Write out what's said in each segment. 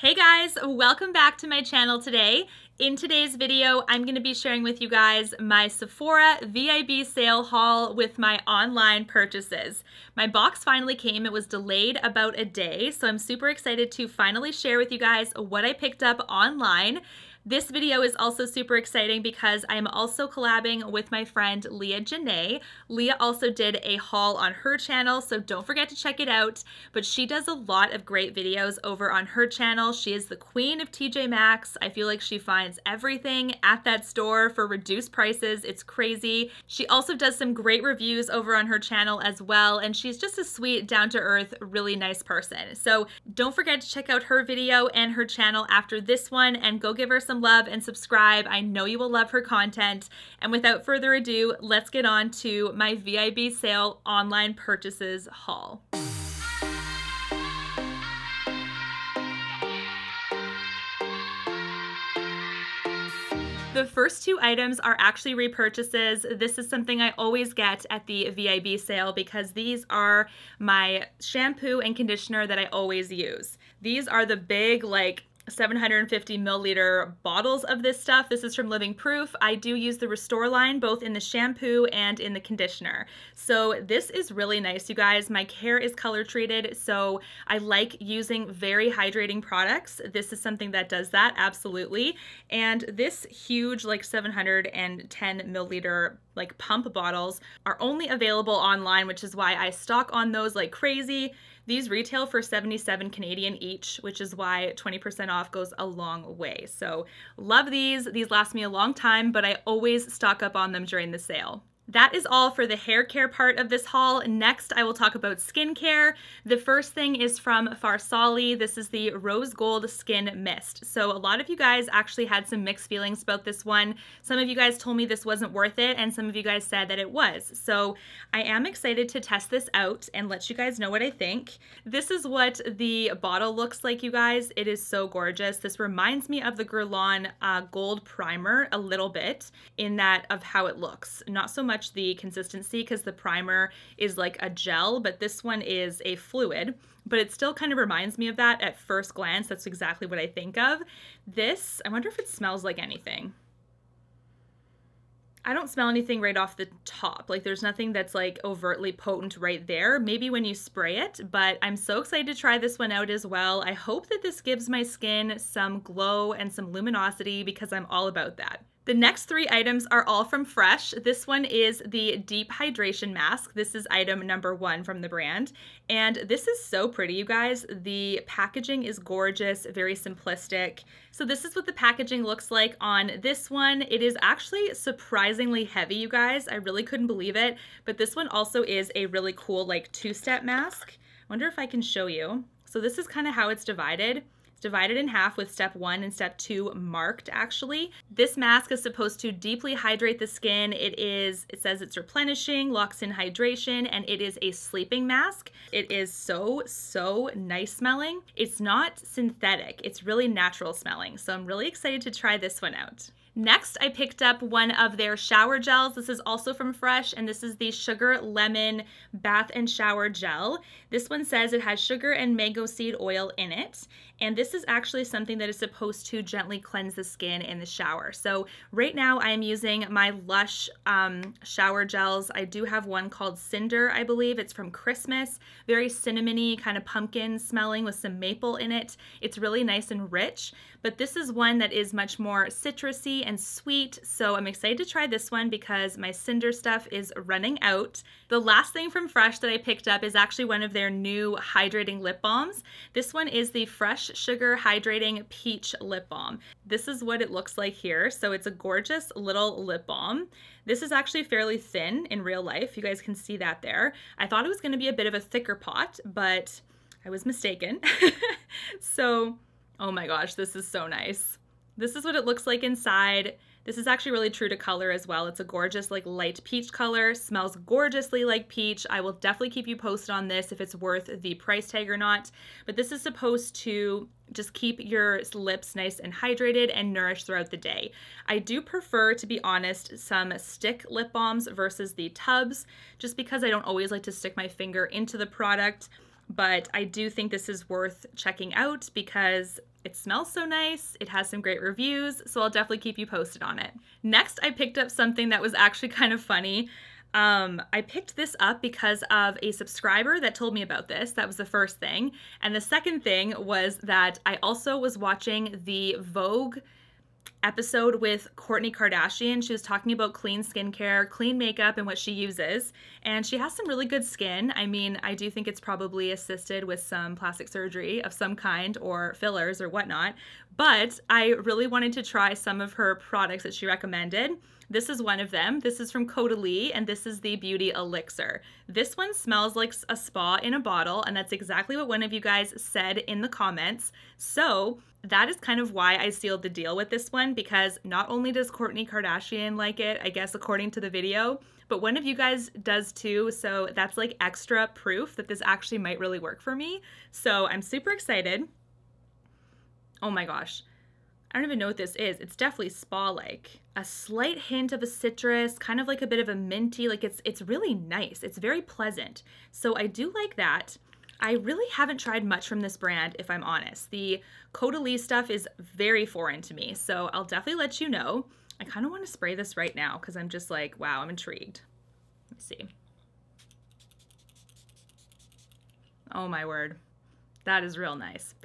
Hey guys, welcome back to my channel today. In today's video, I'm going to be sharing with you guys my Sephora VIB sale haul with my online purchases. My box finally came. It was delayed about a day, so I'm super excited to finally share with you guys what I picked up online. This video is also super exciting because I'm also collabing with my friend Leah Janae. Leah also did a haul on her channel, so don't forget to check it out. But she does a lot of great videos over on her channel. She is the queen of TJ Maxx. I feel like she finds everything at that store for reduced prices. It's crazy. She also does some great reviews over on her channel as well, and she's just a sweet, down-to-earth, really nice person. So don't forget to check out her video and her channel after this one and go give her some love and subscribe. I know you will love her content. And without further ado, let's get on to my VIB sale online purchases haul. The first two items are actually repurchases. This is something I always get at the VIB sale because these are my shampoo and conditioner that I always use. These are the big like 750 milliliter bottles of this stuff. This is from Living Proof. I do use the Restore line both in the shampoo and in the conditioner. So this is really nice, you guys. My hair is color treated, so I like using very hydrating products. This is something that does that, absolutely. And this huge, like 710 milliliter like pump bottles are only available online, which is why I stock on those like crazy. These retail for 77 Canadian each, which is why 20% off goes a long way. So love these. These last me a long time, but I always stock up on them during the sale. That is all for the hair care part of this haul. Next, I will talk about skincare. The first thing is from Farsali. This is the Rose Gold Skin Mist. So a lot of you guys actually had some mixed feelings about this one. Some of you guys told me this wasn't worth it, and some of you guys said that it was. So I am excited to test this out and let you guys know what I think. This is what the bottle looks like, you guys. It is so gorgeous. This reminds me of the Guerlain uh, Gold Primer a little bit in that of how it looks. Not so much much the consistency because the primer is like a gel, but this one is a fluid. But it still kind of reminds me of that at first glance. That's exactly what I think of. This, I wonder if it smells like anything. I don't smell anything right off the top. Like there's nothing that's like overtly potent right there. Maybe when you spray it, but I'm so excited to try this one out as well. I hope that this gives my skin some glow and some luminosity because I'm all about that. The next three items are all from Fresh. This one is the Deep Hydration Mask. This is item number one from the brand. And this is so pretty, you guys. The packaging is gorgeous, very simplistic. So this is what the packaging looks like on this one. It is actually surprisingly heavy, you guys. I really couldn't believe it. But this one also is a really cool like two-step mask. I wonder if I can show you. So this is kind of how it's divided. Divided in half with step one and step two marked actually. This mask is supposed to deeply hydrate the skin. It is, it says it's replenishing, locks in hydration, and it is a sleeping mask. It is so, so nice smelling. It's not synthetic. It's really natural smelling. So I'm really excited to try this one out. Next, I picked up one of their shower gels. This is also from Fresh, and this is the Sugar Lemon Bath and Shower Gel. This one says it has sugar and mango seed oil in it, and this is actually something that is supposed to gently cleanse the skin in the shower. So right now I am using my Lush um, shower gels. I do have one called Cinder, I believe. It's from Christmas. Very cinnamony, kind of pumpkin smelling with some maple in it. It's really nice and rich, but this is one that is much more citrusy and sweet. So I'm excited to try this one because my Cinder stuff is running out. The last thing from Fresh that I picked up is actually one of their new hydrating lip balms. This one is the Fresh Sugar Hydrating Peach Lip Balm. This is what it looks like here. So it's a gorgeous little lip balm. This is actually fairly thin in real life. You guys can see that there. I thought it was gonna be a bit of a thicker pot, but I was mistaken. so, oh my gosh, this is so nice. This is what it looks like inside. This is actually really true to color as well. It's a gorgeous like light peach color, smells gorgeously like peach. I will definitely keep you posted on this if it's worth the price tag or not. But this is supposed to just keep your lips nice and hydrated and nourished throughout the day. I do prefer, to be honest, some stick lip balms versus the tubs, just because I don't always like to stick my finger into the product. But I do think this is worth checking out because it smells so nice, it has some great reviews, so I'll definitely keep you posted on it. Next, I picked up something that was actually kind of funny. Um, I picked this up because of a subscriber that told me about this. That was the first thing. And the second thing was that I also was watching the Vogue episode with Kourtney Kardashian. She was talking about clean skincare, clean makeup, and what she uses. And she has some really good skin. I mean, I do think it's probably assisted with some plastic surgery of some kind or fillers or whatnot. But I really wanted to try some of her products that she recommended. This is one of them. This is from Caudalie, and this is the Beauty Elixir. This one smells like a spa in a bottle, and that's exactly what one of you guys said in the comments. So that is kind of why I sealed the deal with this one because not only does Kourtney Kardashian like it, I guess according to the video, but one of you guys does too. So that's like extra proof that this actually might really work for me. So I'm super excited. Oh my gosh. I don't even know what this is. It's definitely spa-like. A slight hint of a citrus, kind of like a bit of a minty, like it's it's really nice. It's very pleasant. So I do like that. I really haven't tried much from this brand, if I'm honest. The Caudalie stuff is very foreign to me, so I'll definitely let you know. I kind of want to spray this right now because I'm just like, wow, I'm intrigued. Let's see. Oh my word. That is real nice.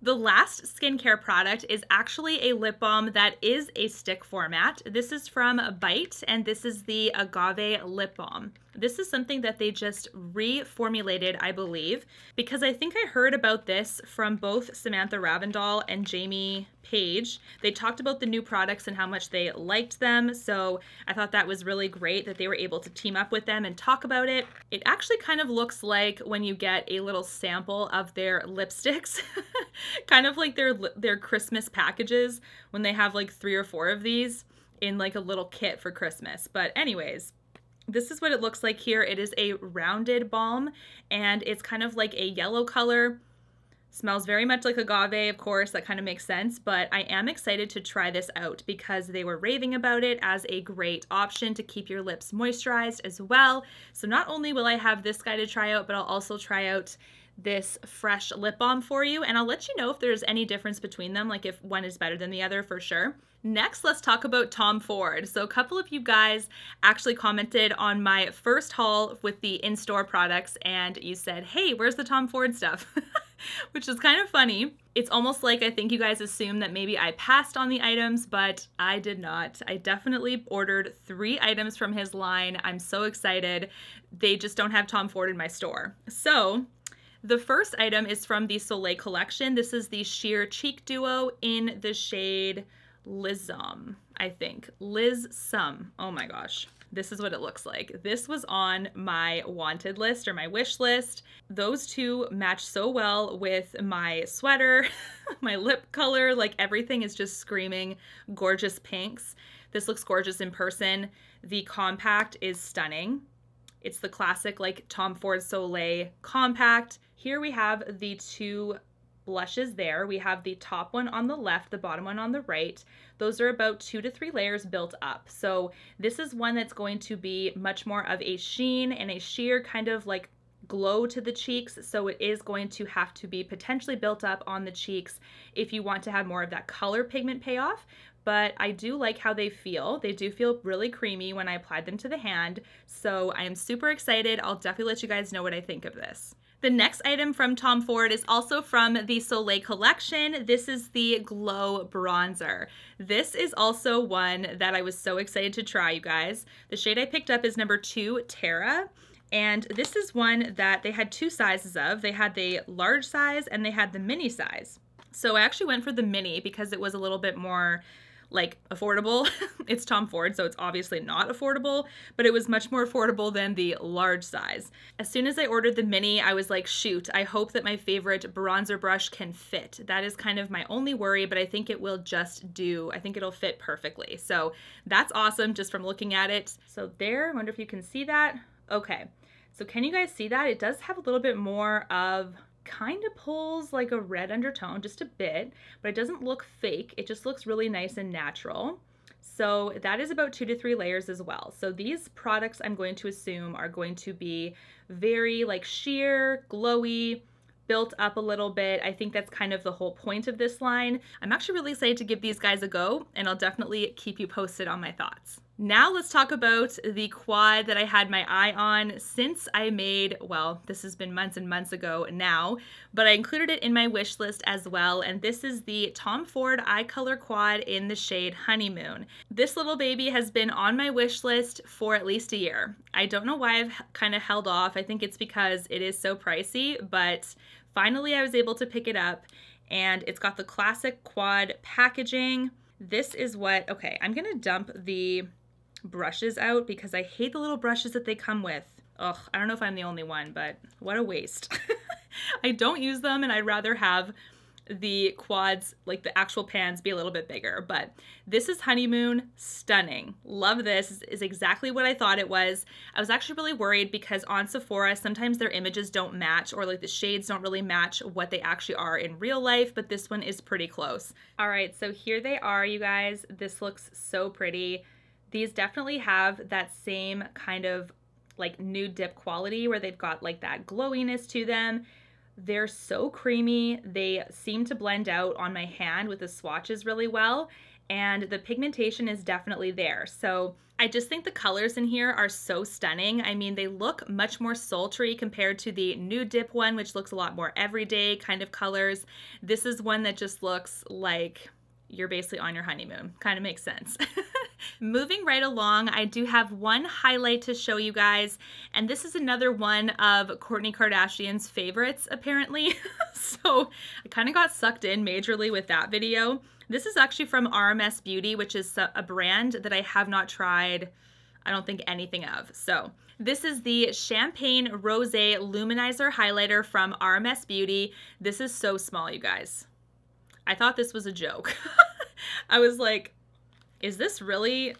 The last skincare product is actually a lip balm that is a stick format. This is from Bite, and this is the Agave Lip Balm. This is something that they just reformulated, I believe, because I think I heard about this from both Samantha Ravndahl and Jamie Paige. They talked about the new products and how much they liked them, so I thought that was really great that they were able to team up with them and talk about it. It actually kind of looks like when you get a little sample of their lipsticks, kind of like their their Christmas packages when they have like 3 or 4 of these in like a little kit for Christmas. But anyways, this is what it looks like here. It is a rounded balm and it's kind of like a yellow color. Smells very much like agave, of course, that kind of makes sense, but I am excited to try this out because they were raving about it as a great option to keep your lips moisturized as well. So not only will I have this guy to try out, but I'll also try out this fresh lip balm for you and I'll let you know if there's any difference between them, like if one is better than the other for sure. Next, let's talk about Tom Ford. So a couple of you guys actually commented on my first haul with the in-store products and you said, hey, where's the Tom Ford stuff? Which is kind of funny. It's almost like I think you guys assume that maybe I passed on the items, but I did not. I definitely ordered three items from his line. I'm so excited. They just don't have Tom Ford in my store. So the first item is from the Soleil collection. This is the Sheer Cheek Duo in the shade Lizum, I think. Liz Sum. Oh my gosh. This is what it looks like. This was on my wanted list or my wish list. Those two match so well with my sweater, my lip color, like everything is just screaming gorgeous pinks. This looks gorgeous in person. The compact is stunning. It's the classic like Tom Ford Soleil compact. Here we have the two blushes there. We have the top one on the left, the bottom one on the right. Those are about two to three layers built up. So this is one that's going to be much more of a sheen and a sheer kind of like glow to the cheeks so it is going to have to be potentially built up on the cheeks if you want to have more of that color pigment payoff but I do like how they feel. They do feel really creamy when I applied them to the hand, so I am super excited. I'll definitely let you guys know what I think of this. The next item from Tom Ford is also from the Soleil collection. This is the Glow Bronzer. This is also one that I was so excited to try, you guys. The shade I picked up is number two, Terra. And this is one that they had two sizes of. They had the large size and they had the mini size. So I actually went for the mini because it was a little bit more like affordable. it's Tom Ford, so it's obviously not affordable, but it was much more affordable than the large size. As soon as I ordered the mini, I was like, shoot, I hope that my favorite bronzer brush can fit. That is kind of my only worry, but I think it will just do. I think it'll fit perfectly. So that's awesome just from looking at it. So there, I wonder if you can see that. Okay. So can you guys see that? It does have a little bit more of kind of pulls like a red undertone just a bit, but it doesn't look fake. It just looks really nice and natural. So that is about two to three layers as well. So these products I'm going to assume are going to be very like sheer, glowy, built up a little bit. I think that's kind of the whole point of this line. I'm actually really excited to give these guys a go and I'll definitely keep you posted on my thoughts. Now let's talk about the quad that I had my eye on since I made, well, this has been months and months ago now, but I included it in my wish list as well. And this is the Tom Ford Eye Color Quad in the shade Honeymoon. This little baby has been on my wish list for at least a year. I don't know why I've kind of held off. I think it's because it is so pricey, but finally I was able to pick it up and it's got the classic quad packaging. This is what, okay, I'm gonna dump the brushes out because I hate the little brushes that they come with. Ugh, I don't know if I'm the only one, but what a waste. I don't use them and I'd rather have the quads, like the actual pans, be a little bit bigger. But this is Honeymoon, stunning. Love this, this is exactly what I thought it was. I was actually really worried because on Sephora, sometimes their images don't match or like the shades don't really match what they actually are in real life, but this one is pretty close. All right, so here they are, you guys. This looks so pretty. These definitely have that same kind of like nude dip quality where they've got like that glowiness to them. They're so creamy. They seem to blend out on my hand with the swatches really well. And the pigmentation is definitely there. So I just think the colors in here are so stunning. I mean, they look much more sultry compared to the nude dip one, which looks a lot more everyday kind of colors. This is one that just looks like you're basically on your honeymoon. Kind of makes sense. Moving right along, I do have one highlight to show you guys, and this is another one of Kourtney Kardashian's favorites, apparently. so I kind of got sucked in majorly with that video. This is actually from RMS Beauty, which is a brand that I have not tried, I don't think anything of. So this is the Champagne Rosé Luminizer Highlighter from RMS Beauty. This is so small, you guys. I thought this was a joke. I was like, is this really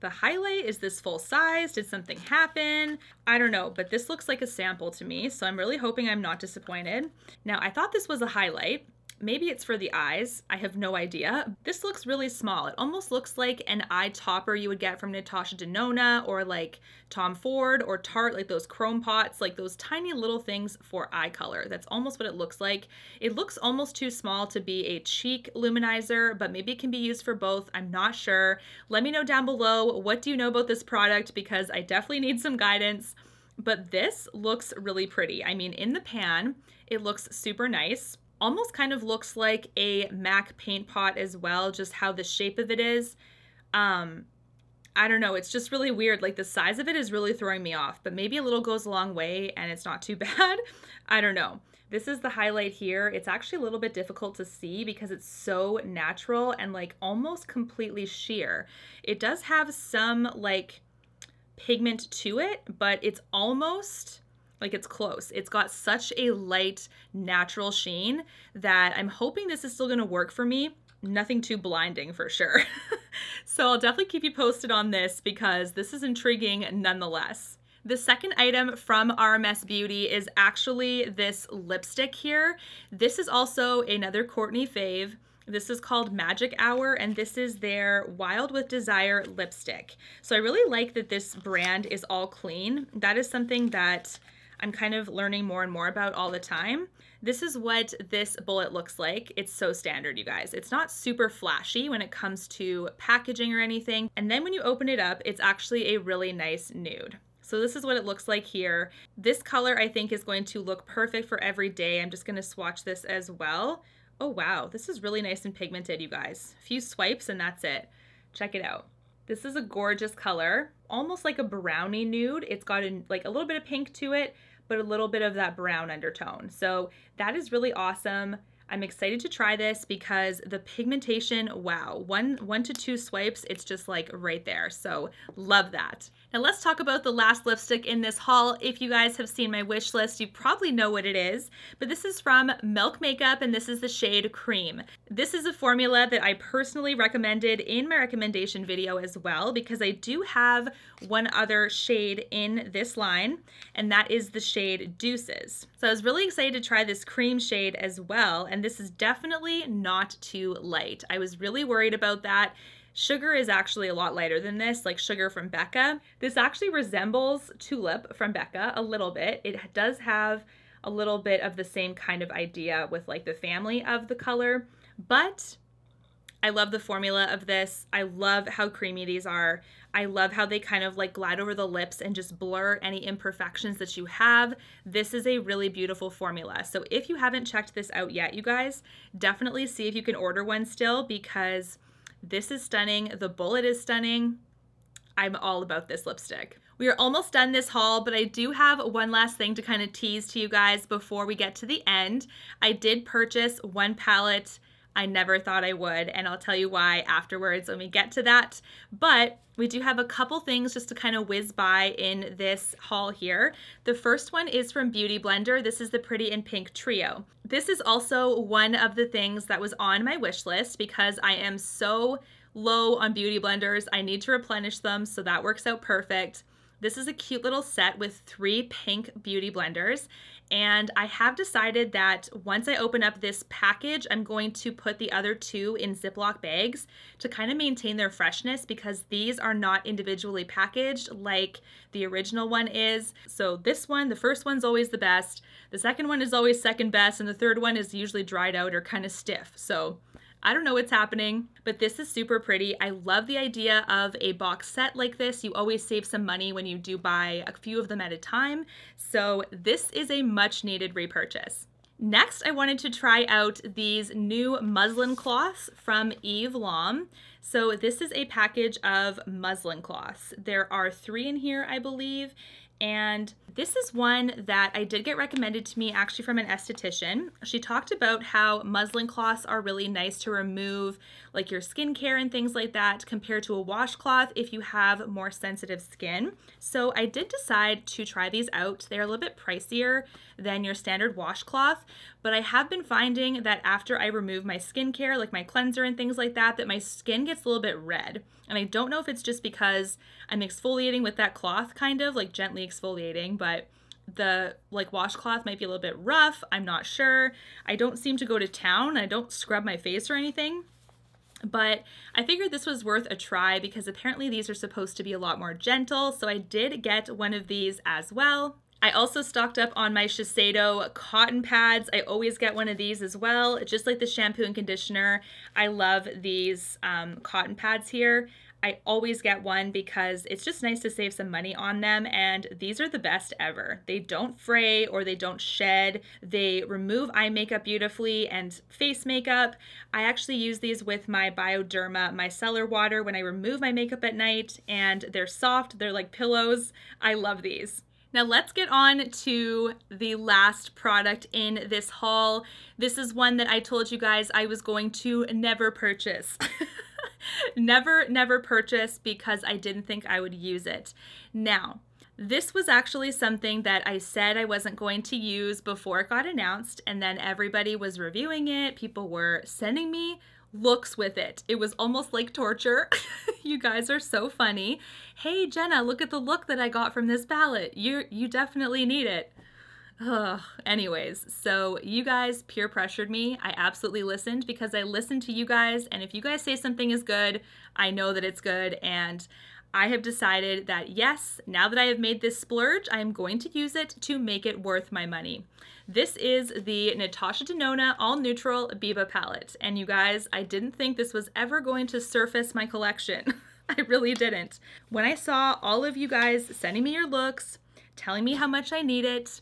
the highlight? Is this full size? Did something happen? I don't know, but this looks like a sample to me, so I'm really hoping I'm not disappointed. Now, I thought this was a highlight, Maybe it's for the eyes. I have no idea. This looks really small. It almost looks like an eye topper you would get from Natasha Denona or like Tom Ford or Tarte, like those chrome pots, like those tiny little things for eye color. That's almost what it looks like. It looks almost too small to be a cheek luminizer, but maybe it can be used for both. I'm not sure. Let me know down below. What do you know about this product? Because I definitely need some guidance. But this looks really pretty. I mean, in the pan, it looks super nice almost kind of looks like a MAC paint pot as well, just how the shape of it is. Um, I don't know, it's just really weird. Like the size of it is really throwing me off, but maybe a little goes a long way and it's not too bad. I don't know. This is the highlight here. It's actually a little bit difficult to see because it's so natural and like almost completely sheer. It does have some like pigment to it, but it's almost like it's close. It's got such a light, natural sheen that I'm hoping this is still going to work for me. Nothing too blinding for sure. so I'll definitely keep you posted on this because this is intriguing nonetheless. The second item from RMS Beauty is actually this lipstick here. This is also another Kourtney fave. This is called Magic Hour, and this is their Wild with Desire lipstick. So I really like that this brand is all clean. That is something that I'm kind of learning more and more about all the time. This is what this bullet looks like. It's so standard, you guys. It's not super flashy when it comes to packaging or anything. And then when you open it up, it's actually a really nice nude. So this is what it looks like here. This color I think is going to look perfect for every day. I'm just gonna swatch this as well. Oh wow, this is really nice and pigmented, you guys. A few swipes and that's it. Check it out. This is a gorgeous color, almost like a brownie nude. It's got a, like a little bit of pink to it, but a little bit of that brown undertone. So that is really awesome. I'm excited to try this because the pigmentation, wow, one, one to two swipes, it's just like right there. So love that. Now let's talk about the last lipstick in this haul. If you guys have seen my wish list, you probably know what it is, but this is from Milk Makeup and this is the shade Cream. This is a formula that I personally recommended in my recommendation video as well because I do have one other shade in this line and that is the shade Deuces. So I was really excited to try this cream shade as well and this is definitely not too light. I was really worried about that Sugar is actually a lot lighter than this, like Sugar from Becca. This actually resembles Tulip from Becca a little bit. It does have a little bit of the same kind of idea with like the family of the color, but I love the formula of this. I love how creamy these are. I love how they kind of like glide over the lips and just blur any imperfections that you have. This is a really beautiful formula. So if you haven't checked this out yet, you guys, definitely see if you can order one still because this is stunning. The bullet is stunning. I'm all about this lipstick. We are almost done this haul, but I do have one last thing to kind of tease to you guys before we get to the end. I did purchase one palette I never thought I would, and I'll tell you why afterwards when we get to that. But we do have a couple things just to kind of whiz by in this haul here. The first one is from Beauty Blender. This is the Pretty in Pink Trio. This is also one of the things that was on my wish list because I am so low on beauty blenders. I need to replenish them, so that works out perfect. This is a cute little set with three pink beauty blenders. And I have decided that once I open up this package, I'm going to put the other two in Ziploc bags to kind of maintain their freshness because these are not individually packaged like the original one is. So this one, the first one's always the best. The second one is always second best. And the third one is usually dried out or kind of stiff. So I don't know what's happening, but this is super pretty. I love the idea of a box set like this. You always save some money when you do buy a few of them at a time. So this is a much needed repurchase. Next, I wanted to try out these new muslin cloths from Eve Lom. So this is a package of muslin cloths. There are three in here, I believe, and this is one that I did get recommended to me actually from an esthetician. She talked about how muslin cloths are really nice to remove like your skincare and things like that compared to a washcloth if you have more sensitive skin. So I did decide to try these out. They're a little bit pricier than your standard washcloth, but I have been finding that after I remove my skincare, like my cleanser and things like that, that my skin gets a little bit red. And I don't know if it's just because I'm exfoliating with that cloth kind of like gently exfoliating, but the like washcloth might be a little bit rough. I'm not sure. I don't seem to go to town. I don't scrub my face or anything. But I figured this was worth a try because apparently these are supposed to be a lot more gentle. So I did get one of these as well. I also stocked up on my Shiseido cotton pads. I always get one of these as well, just like the shampoo and conditioner. I love these um, cotton pads here. I always get one because it's just nice to save some money on them and these are the best ever. They don't fray or they don't shed. They remove eye makeup beautifully and face makeup. I actually use these with my Bioderma micellar water when I remove my makeup at night and they're soft. They're like pillows. I love these. Now let's get on to the last product in this haul. This is one that I told you guys I was going to never purchase. never, never purchase because I didn't think I would use it. Now, this was actually something that I said I wasn't going to use before it got announced, and then everybody was reviewing it. People were sending me looks with it. It was almost like torture. you guys are so funny. Hey Jena, look at the look that I got from this palette. You you definitely need it. Ugh. Anyways, so you guys peer pressured me. I absolutely listened because I listened to you guys, and if you guys say something is good, I know that it's good, and I have decided that yes, now that I have made this splurge, I am going to use it to make it worth my money. This is the Natasha Denona All Neutral Biba palette. And you guys, I didn't think this was ever going to surface my collection. I really didn't. When I saw all of you guys sending me your looks, telling me how much I need it,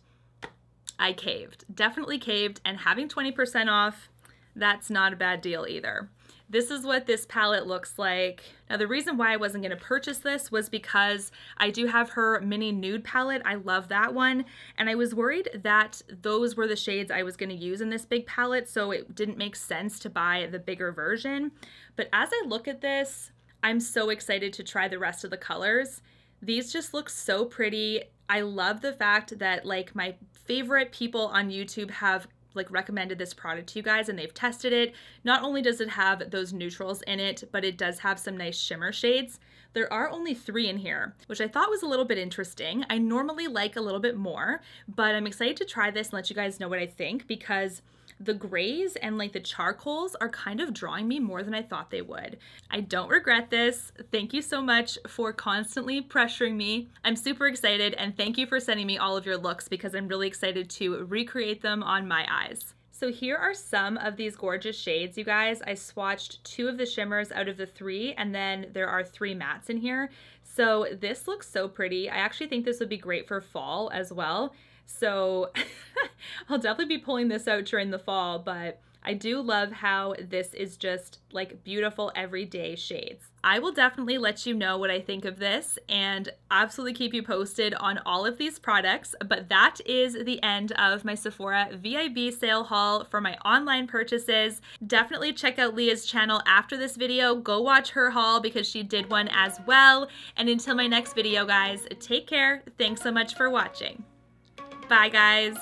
I caved. Definitely caved. And having 20% off, that's not a bad deal either. This is what this palette looks like. Now the reason why I wasn't going to purchase this was because I do have her mini nude palette. I love that one. And I was worried that those were the shades I was going to use in this big palette. So it didn't make sense to buy the bigger version. But as I look at this, I'm so excited to try the rest of the colors. These just look so pretty. I love the fact that like my favorite people on YouTube have like recommended this product to you guys and they've tested it. Not only does it have those neutrals in it, but it does have some nice shimmer shades. There are only three in here, which I thought was a little bit interesting. I normally like a little bit more, but I'm excited to try this and let you guys know what I think because the grays and like the charcoals are kind of drawing me more than I thought they would. I don't regret this. Thank you so much for constantly pressuring me. I'm super excited and thank you for sending me all of your looks because I'm really excited to recreate them on my eyes. So here are some of these gorgeous shades, you guys. I swatched two of the shimmers out of the three, and then there are three mattes in here. So this looks so pretty. I actually think this would be great for fall as well. So I'll definitely be pulling this out during the fall, but I do love how this is just like beautiful everyday shades. I will definitely let you know what I think of this and absolutely keep you posted on all of these products. But that is the end of my Sephora VIB sale haul for my online purchases. Definitely check out Leah's channel after this video. Go watch her haul because she did one as well. And until my next video, guys, take care. Thanks so much for watching. Bye, guys.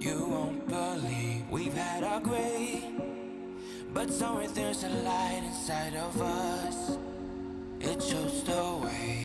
You won't believe we've had our gray, but somewhere there's a light inside of us. It shows the way.